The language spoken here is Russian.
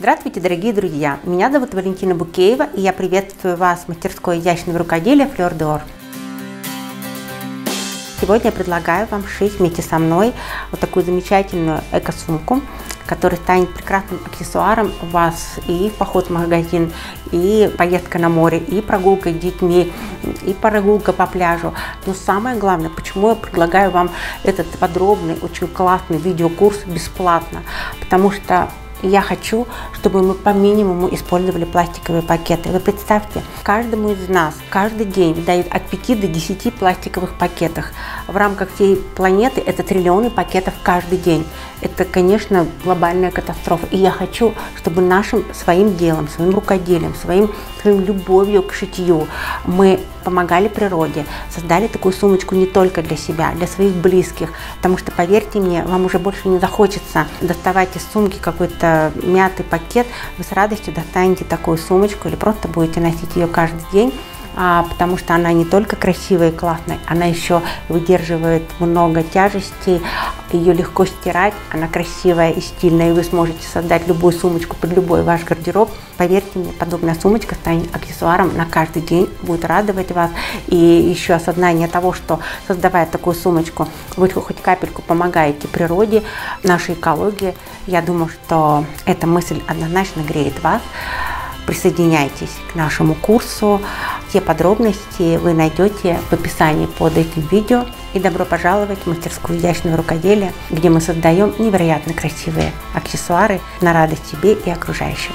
Здравствуйте, дорогие друзья! Меня зовут Валентина Букеева, и я приветствую вас в мастерской изящного рукоделия Fleur d'Or. Сегодня я предлагаю вам шить вместе со мной вот такую замечательную эко-сумку, которая станет прекрасным аксессуаром у вас и поход в магазин, и поездка на море, и прогулка с детьми, и прогулка по пляжу. Но самое главное, почему я предлагаю вам этот подробный, очень классный видеокурс бесплатно, потому что я хочу, чтобы мы по минимуму использовали пластиковые пакеты. Вы представьте, каждому из нас каждый день выдают от 5 до 10 пластиковых пакетов. В рамках всей планеты это триллионы пакетов каждый день. Это, конечно, глобальная катастрофа. И я хочу, чтобы нашим своим делом, своим рукоделием, своим, своим любовью к шитью мы помогали природе, создали такую сумочку не только для себя, для своих близких, потому что, поверьте мне, вам уже больше не захочется доставать из сумки какой-то мятый пакет, вы с радостью достанете такую сумочку или просто будете носить ее каждый день потому что она не только красивая и классная, она еще выдерживает много тяжестей, ее легко стирать, она красивая и стильная, и вы сможете создать любую сумочку под любой ваш гардероб. Поверьте мне, подобная сумочка станет аксессуаром на каждый день, будет радовать вас. И еще осознание того, что создавая такую сумочку, вы хоть капельку помогаете природе, нашей экологии, я думаю, что эта мысль однозначно греет вас присоединяйтесь к нашему курсу. Все подробности вы найдете в описании под этим видео. И добро пожаловать в мастерскую изящного рукоделия, где мы создаем невероятно красивые аксессуары на радость себе и окружающим.